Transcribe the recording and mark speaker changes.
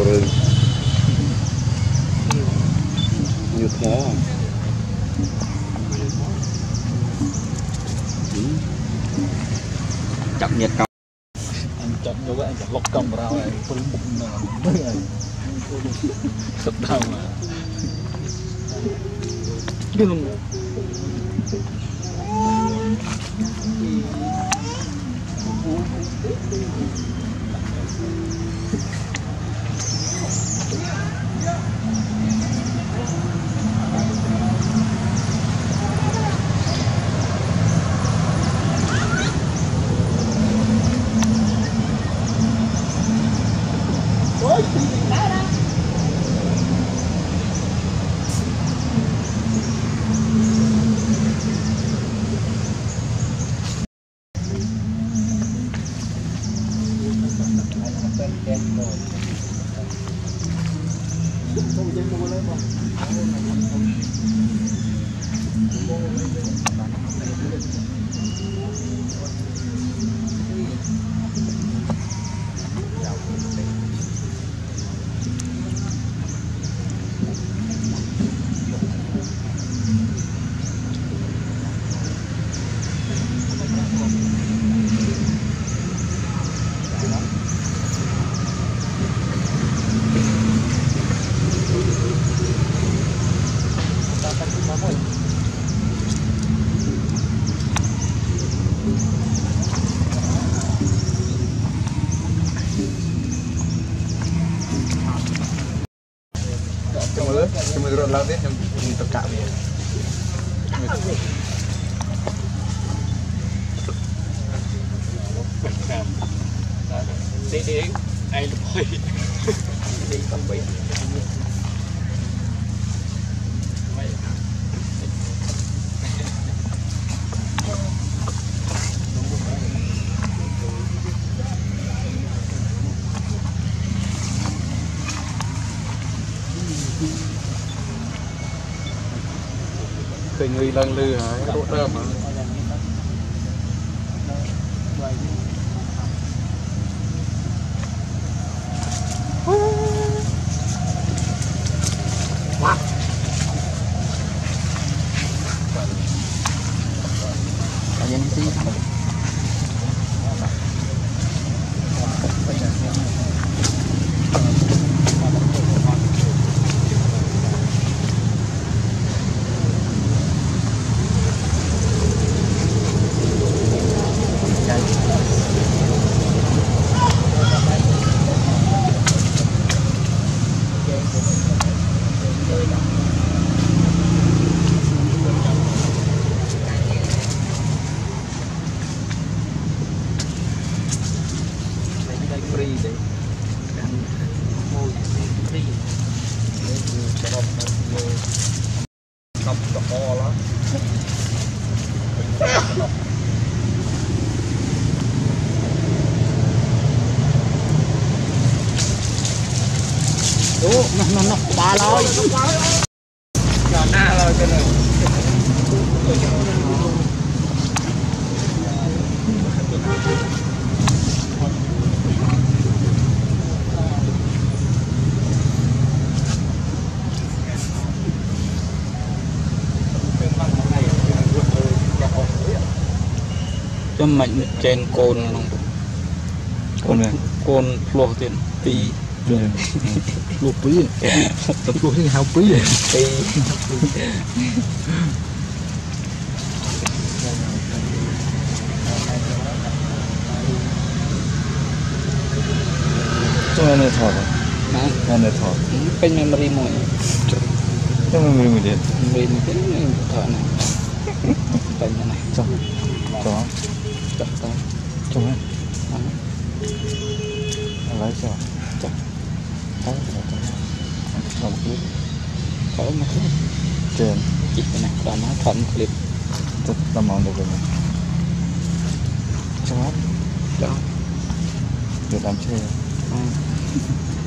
Speaker 1: à ra rồi.
Speaker 2: Rồi như thế chậm nhiệt cao
Speaker 3: anh vô cái anh chọn lọc cầm vào này tôi bụng nào này thật đau
Speaker 4: mà.
Speaker 2: Đừng Cuma Thank you.
Speaker 3: Cuma turun laut ya, yang ini tekak ya.
Speaker 4: đi.
Speaker 3: đi người lăng lư hả, cái độ đơm
Speaker 2: ដល់ហើយយកណាឡើយទៅចាំមិនចេនកូនក្នុង
Speaker 3: កូន
Speaker 2: កូនផ្លោះទៀតពីរ
Speaker 3: tí Luộc bí.
Speaker 2: Tập
Speaker 3: luộc cái hào bí.
Speaker 2: tí
Speaker 3: Cho nên là thọt.
Speaker 2: Hả?
Speaker 3: Nên là thọt.
Speaker 2: Pin memory
Speaker 3: Cho nên mình mình điện.
Speaker 2: memory một cái thợ này Pin này
Speaker 3: ទៅទៅមកទៀត
Speaker 2: ទៅមកទៀត
Speaker 3: ចេញ
Speaker 2: ជីកណាដល់មកថតឃ្លីប
Speaker 3: ទៅដល់មកទៅវិញចាំ
Speaker 2: ដល់
Speaker 3: យកតាមជើ
Speaker 2: ង